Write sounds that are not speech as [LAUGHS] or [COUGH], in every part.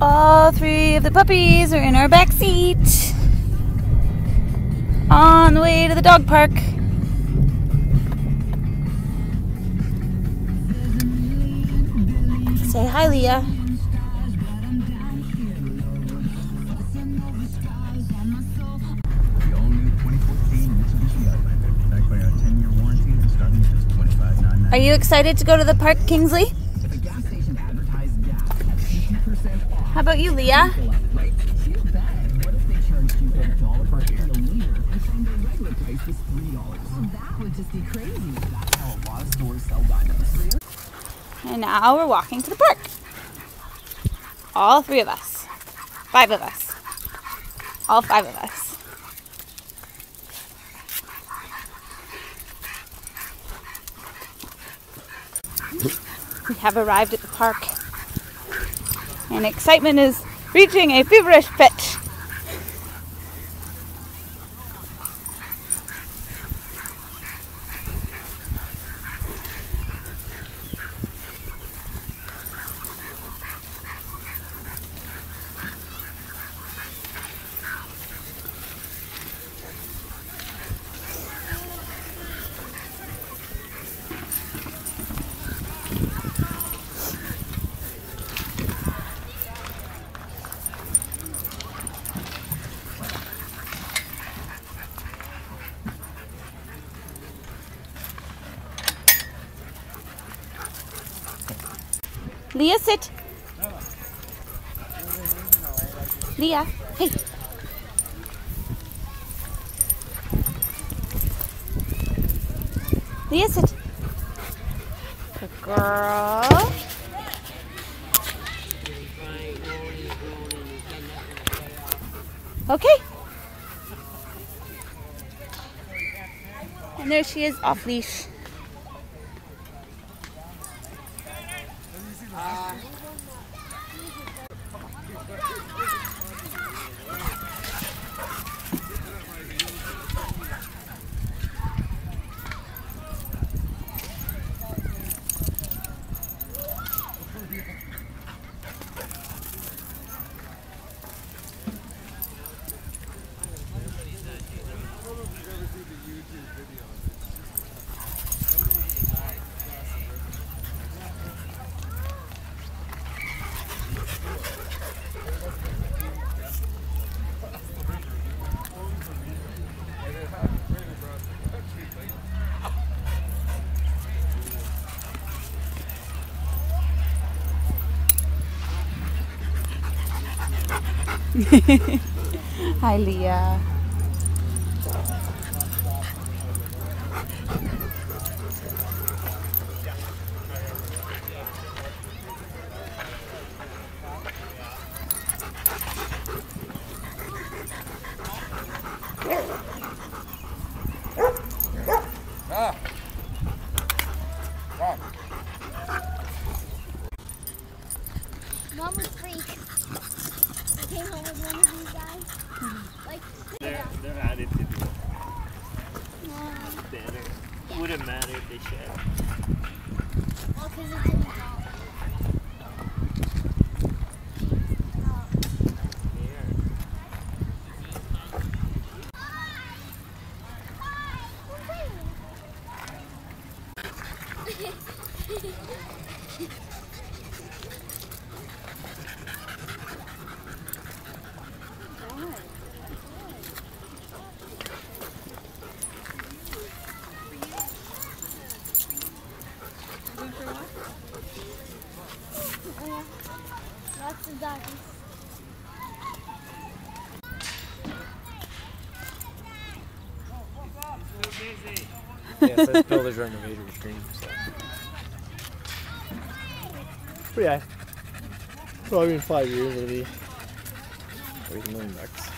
All three of the puppies are in our back seat. On the way to the dog park. Say hi, Liia. The all-new 2014 Mitsubishi Outlander, backed by our 10-year warranty and starting just $25,999. Are you excited to go to the park, Kingsley? Per gallon a liter and saying their regular price was $3? Well, that would just be crazy. That's how about you, diamonds. And now we're walking to the park. All three of us. Five of us. All five of us. We have arrived at the park. And excitement is reaching a feverish pitch. Liia, sit. Liia, hey. Liia, sit. Good girl. Okay. And there she is off leash. [LAUGHS] Hi, Liia. Mom was freak. Came home with one of these guys. Like, They're, they're added to do Mom. better. Wouldn't matter if they shed. Well, because it didn't fall. Yeah, it says builders run a major stream. So. But yeah, probably in five years it'll be thirty million bucks.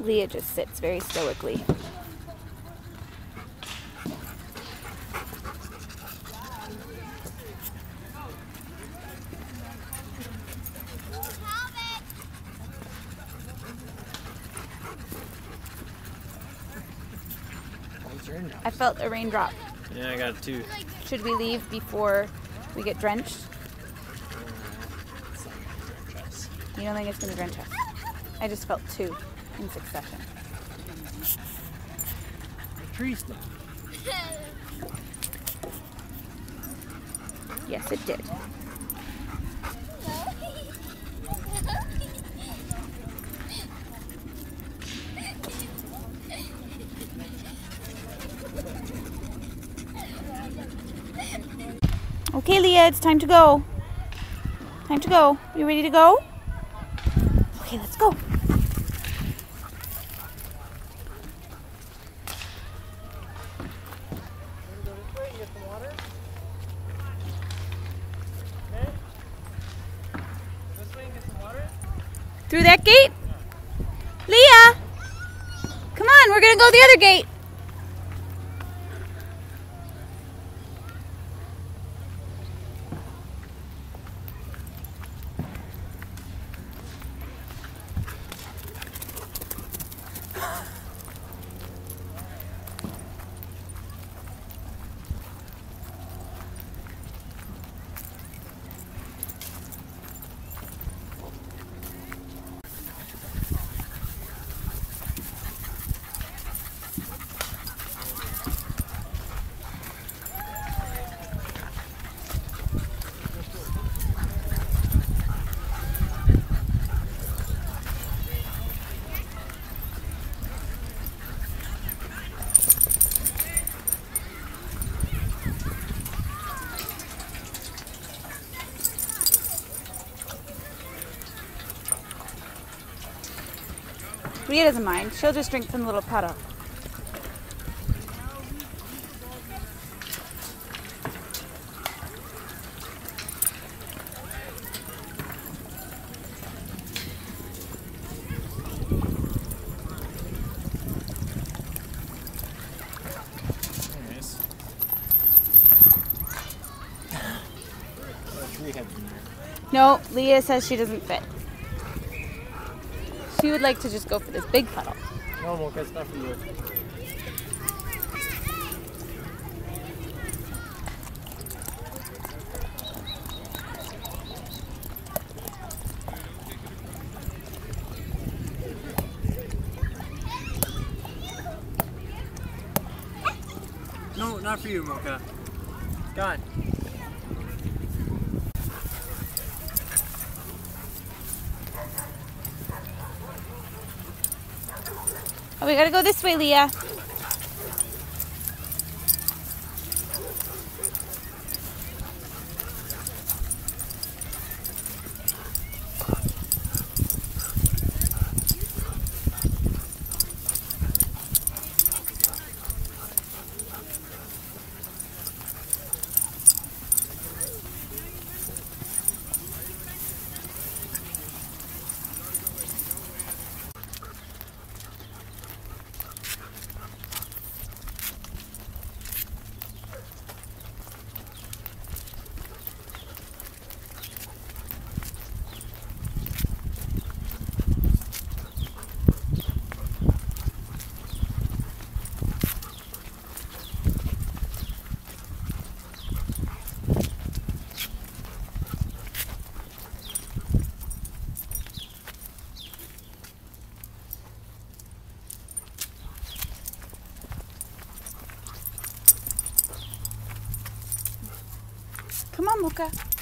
Liia just sits very stoically. I felt a raindrop. Yeah, I got it too. Should we leave before we get drenched? You don't think it's gonna drench us? I just felt two in succession. The Tree stuff. Yes, it did. Liia, it's time to go. Time to go. You ready to go? Okay, let's go. Through that gate? Liia! Come on, we're gonna go the other gate. Liia doesn't mind. She'll just drink from the little puddle. Nice. Tree heads in there. No, Liia says she doesn't fit. She would like to just go for this big puddle. No, Mocha, it's not for you. No, not for you, Mocha. Gone. Oh, we gotta go this way, Liia. Come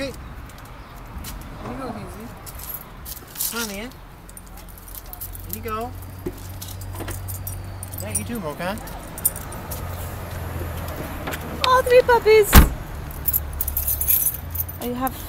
Okay. Here you go, Kingsley. Come on, man. Here you go. Yeah, you too, Mocha. All three puppies. You have